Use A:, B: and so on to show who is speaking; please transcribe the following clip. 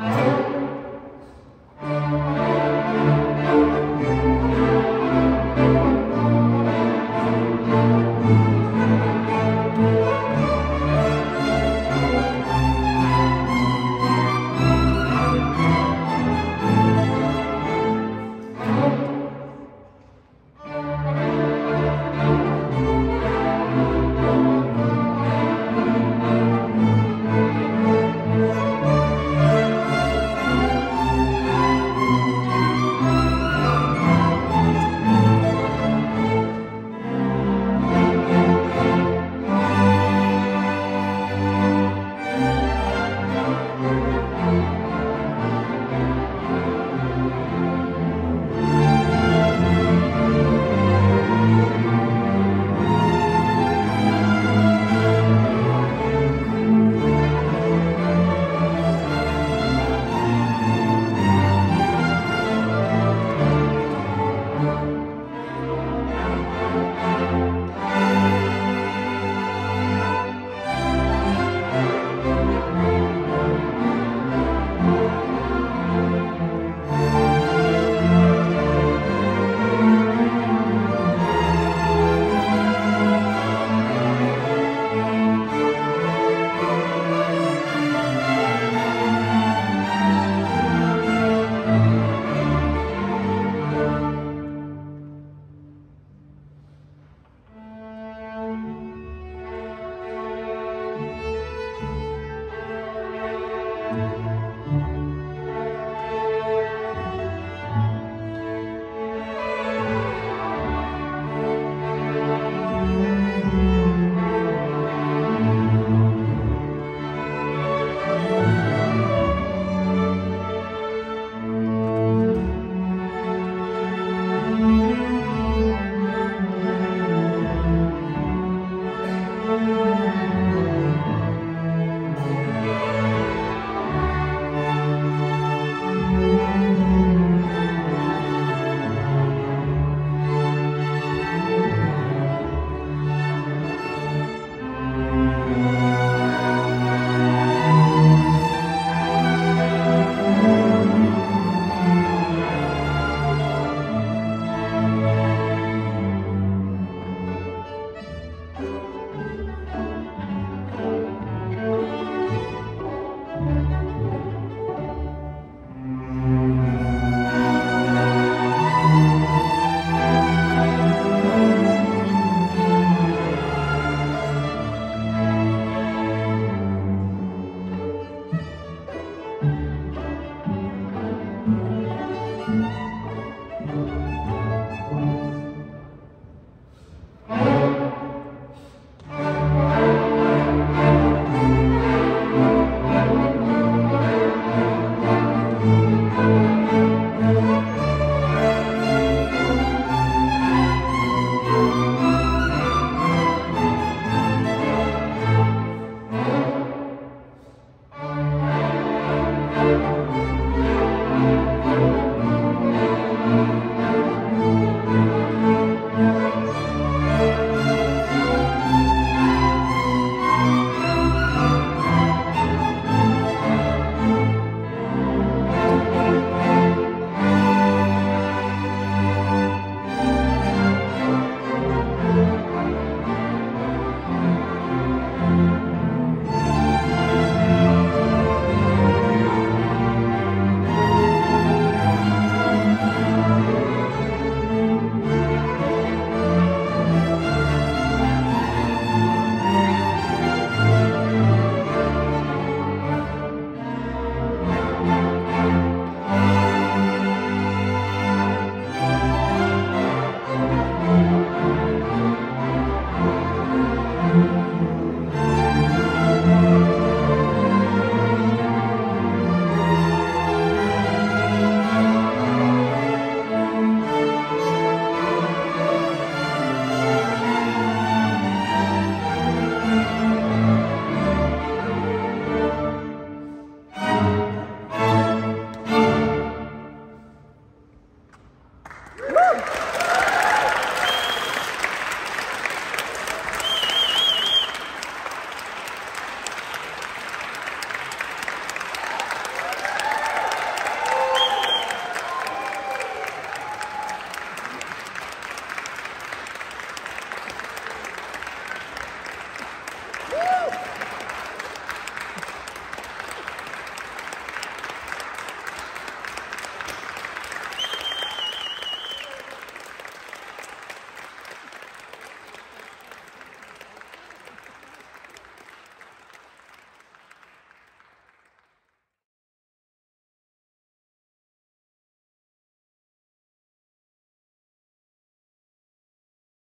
A: Amen.